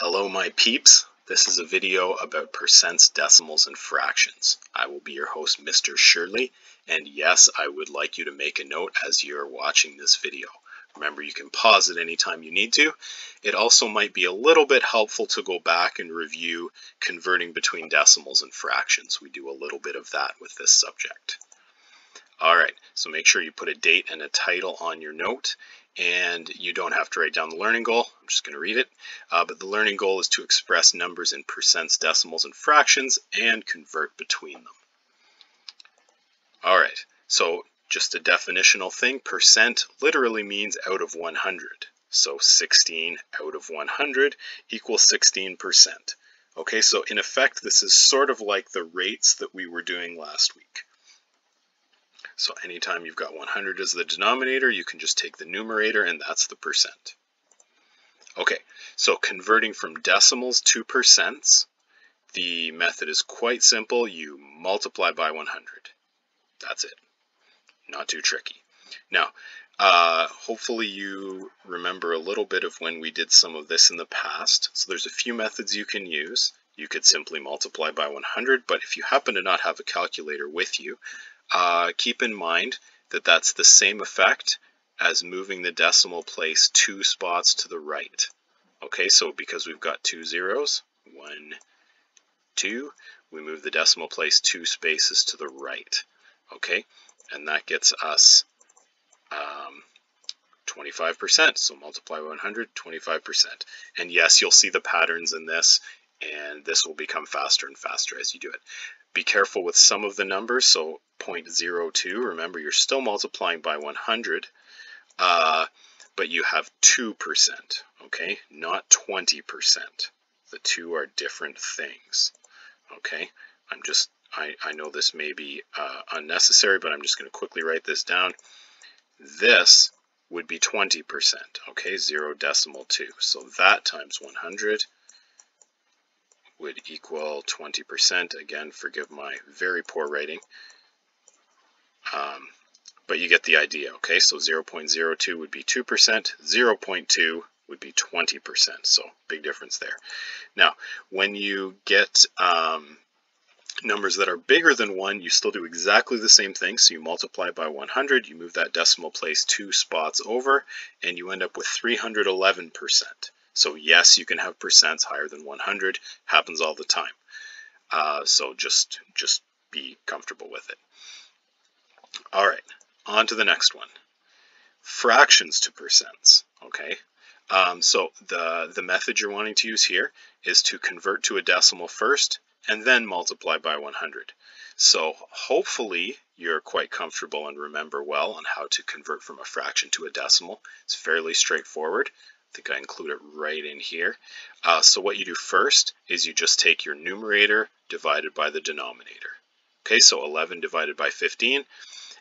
Hello my peeps, this is a video about percents, decimals, and fractions. I will be your host Mr. Shirley, and yes, I would like you to make a note as you're watching this video. Remember you can pause it anytime you need to. It also might be a little bit helpful to go back and review converting between decimals and fractions. We do a little bit of that with this subject. Alright, so make sure you put a date and a title on your note and you don't have to write down the learning goal. I'm just going to read it. Uh, but the learning goal is to express numbers in percents, decimals, and fractions and convert between them. All right, so just a definitional thing. Percent literally means out of 100. So 16 out of 100 equals 16%. Okay, so in effect, this is sort of like the rates that we were doing last week. So anytime you've got 100 as the denominator, you can just take the numerator and that's the percent. Okay, so converting from decimals to percents, the method is quite simple. You multiply by 100. That's it. Not too tricky. Now, uh, hopefully you remember a little bit of when we did some of this in the past. So there's a few methods you can use. You could simply multiply by 100, but if you happen to not have a calculator with you, uh, keep in mind that that's the same effect as moving the decimal place two spots to the right. Okay, so because we've got two zeros, one, two, we move the decimal place two spaces to the right. Okay, and that gets us um, 25%. So multiply 100, 25%. And yes, you'll see the patterns in this, and this will become faster and faster as you do it. Be careful with some of the numbers. So 0.02, remember you're still multiplying by 100, uh, but you have 2%, okay? Not 20%. The two are different things, okay? I'm just, I, I know this may be uh, unnecessary, but I'm just going to quickly write this down. This would be 20%, okay? 0 decimal 2. So that times 100 would equal 20%. Again, forgive my very poor writing. Um, but you get the idea, okay? So 0.02 would be 2%, 0.2 would be 20%, so big difference there. Now, when you get um, numbers that are bigger than 1, you still do exactly the same thing. So you multiply by 100, you move that decimal place two spots over, and you end up with 311%. So yes, you can have percents higher than 100. Happens all the time. Uh, so just just be comfortable with it. All right, on to the next one. Fractions to percents. Okay. Um, so the the method you're wanting to use here is to convert to a decimal first and then multiply by 100. So hopefully you're quite comfortable and remember well on how to convert from a fraction to a decimal. It's fairly straightforward. I think I include it right in here. Uh, so what you do first is you just take your numerator divided by the denominator. Okay, so 11 divided by 15,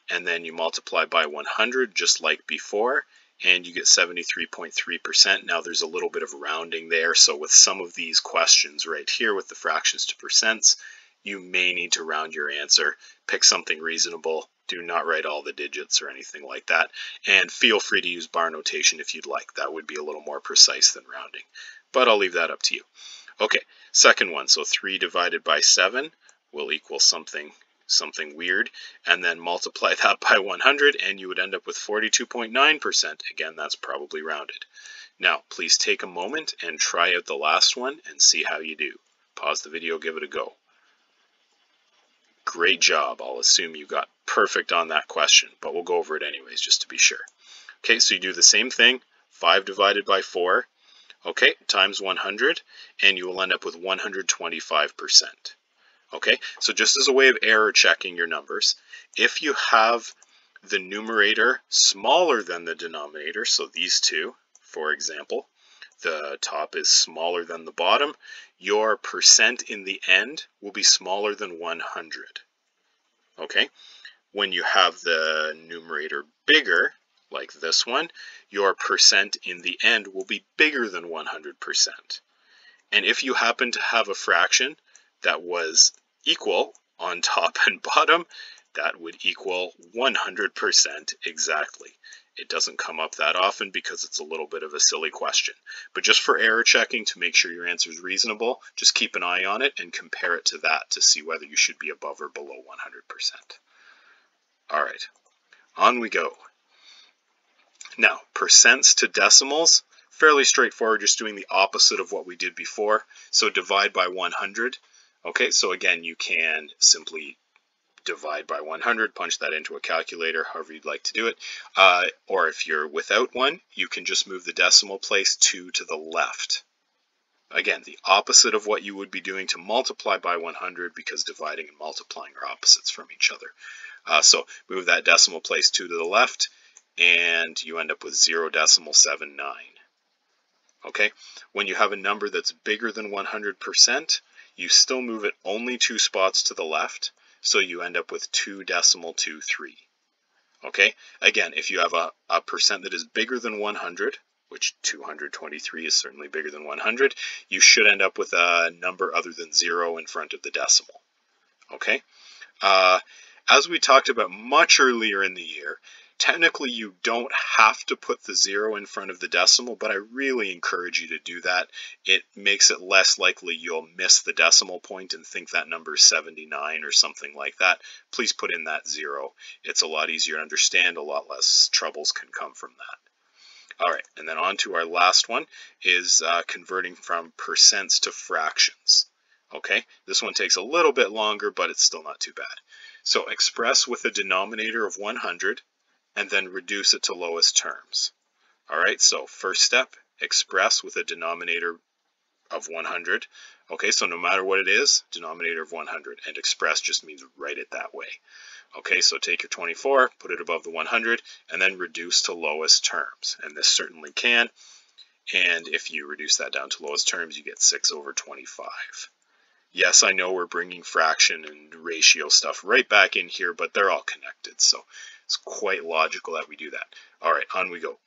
and then you multiply by 100 just like before, and you get 73.3%. Now there's a little bit of rounding there, so with some of these questions right here with the fractions to percents, you may need to round your answer. Pick something reasonable, do not write all the digits or anything like that. And feel free to use bar notation if you'd like. That would be a little more precise than rounding. But I'll leave that up to you. Okay, second one. So 3 divided by 7 will equal something something weird, and then multiply that by 100, and you would end up with 42.9%. Again, that's probably rounded. Now, please take a moment and try out the last one and see how you do. Pause the video, give it a go. Great job. I'll assume you got perfect on that question, but we'll go over it anyways just to be sure. Okay, so you do the same thing, 5 divided by 4, okay, times 100, and you will end up with 125%. Okay, so just as a way of error checking your numbers, if you have the numerator smaller than the denominator, so these two, for example, the top is smaller than the bottom, your percent in the end will be smaller than 100. Okay, when you have the numerator bigger, like this one, your percent in the end will be bigger than 100%. And if you happen to have a fraction that was equal on top and bottom, that would equal 100% exactly. It doesn't come up that often because it's a little bit of a silly question. But just for error checking to make sure your answer is reasonable, just keep an eye on it and compare it to that to see whether you should be above or below 100%. All right, on we go. Now, percents to decimals, fairly straightforward, just doing the opposite of what we did before. So divide by 100. Okay, so again, you can simply divide by 100, punch that into a calculator, however you'd like to do it. Uh, or if you're without one, you can just move the decimal place 2 to the left. Again, the opposite of what you would be doing to multiply by 100 because dividing and multiplying are opposites from each other. Uh, so move that decimal place 2 to the left and you end up with 0 decimal 79. Okay, when you have a number that's bigger than 100%, you still move it only two spots to the left, so you end up with 2 decimal 23. Okay, again, if you have a, a percent that is bigger than 100, which 223 is certainly bigger than 100, you should end up with a number other than 0 in front of the decimal. Okay, uh, as we talked about much earlier in the year, Technically, you don't have to put the zero in front of the decimal, but I really encourage you to do that. It makes it less likely you'll miss the decimal point and think that number is 79 or something like that. Please put in that zero. It's a lot easier to understand, a lot less troubles can come from that. All right, and then on to our last one is uh, converting from percents to fractions. Okay, this one takes a little bit longer, but it's still not too bad. So express with a denominator of 100 and then reduce it to lowest terms. All right, so first step, express with a denominator of 100. Okay, so no matter what it is, denominator of 100, and express just means write it that way. Okay, so take your 24, put it above the 100, and then reduce to lowest terms. And this certainly can. And if you reduce that down to lowest terms, you get 6 over 25. Yes, I know we're bringing fraction and ratio stuff right back in here, but they're all connected. So it's quite logical that we do that. All right, on we go.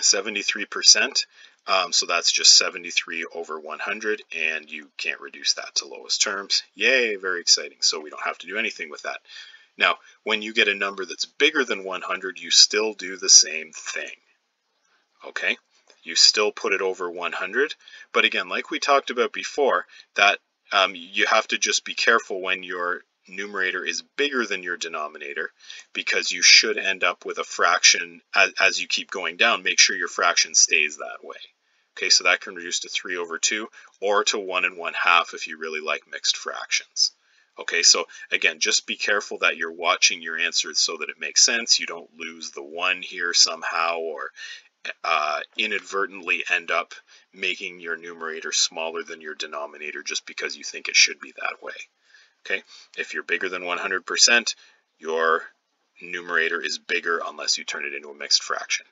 73%, um, so that's just 73 over 100, and you can't reduce that to lowest terms. Yay, very exciting. So we don't have to do anything with that. Now, when you get a number that's bigger than 100, you still do the same thing. Okay, you still put it over 100, but again, like we talked about before, that um, you have to just be careful when you're numerator is bigger than your denominator because you should end up with a fraction as, as, you keep going down. Make sure your fraction stays that way. Okay, so that can reduce to 3 over 2 or to 1 and 1 half if you really like mixed fractions. Okay, so again, just be careful that you're watching your answers so that it makes sense. You don't lose the 1 here somehow or uh, inadvertently end up making your numerator smaller than your denominator just because you think it should be that way. Okay, if you're bigger than 100%, your numerator is bigger unless you turn it into a mixed fraction.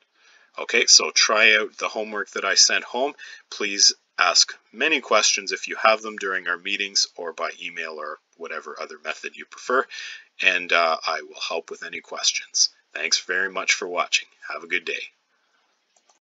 Okay, so try out the homework that I sent home. Please ask many questions if you have them during our meetings or by email or whatever other method you prefer, and uh, I will help with any questions. Thanks very much for watching. Have a good day.